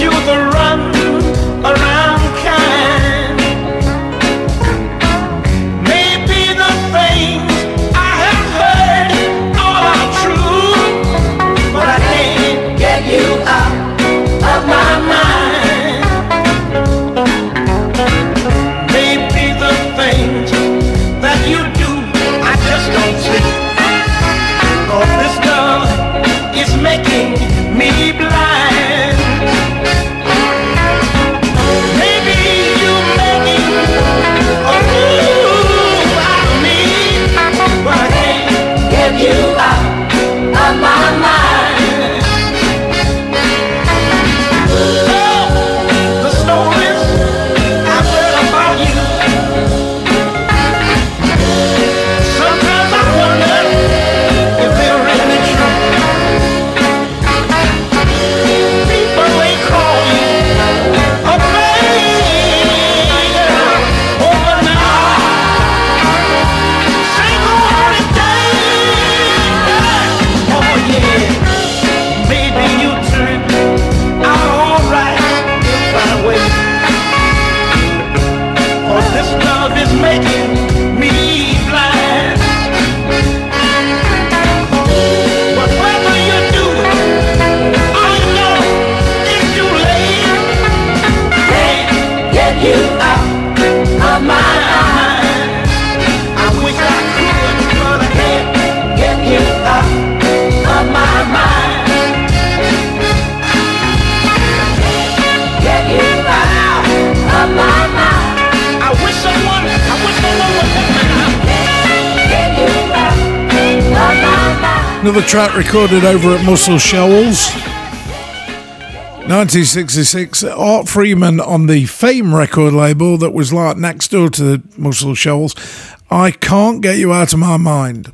you the run around kind. Maybe the things I have heard are true, but I can't get you out of my mind. Maybe the things that you do, I just don't oh, this love is making me blue. Another track recorded over at Muscle Shoals. 1966, Art Freeman on the Fame record label that was like next door to Muscle Shoals. I Can't Get You Out of My Mind.